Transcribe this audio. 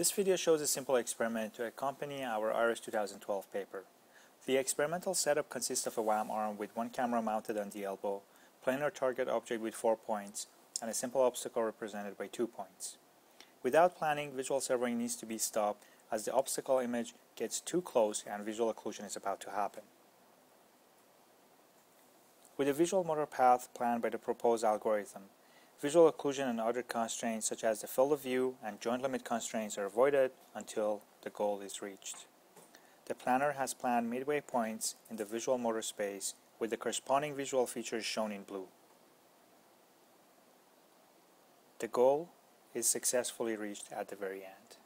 This video shows a simple experiment to accompany our IROS 2012 paper. The experimental setup consists of a WAM arm with one camera mounted on the elbow, planar target object with four points, and a simple obstacle represented by two points. Without planning, visual servoing needs to be stopped as the obstacle image gets too close and visual occlusion is about to happen. With a visual motor path planned by the proposed algorithm, Visual occlusion and other constraints such as the field of view and joint limit constraints are avoided until the goal is reached. The planner has planned midway points in the visual motor space with the corresponding visual features shown in blue. The goal is successfully reached at the very end.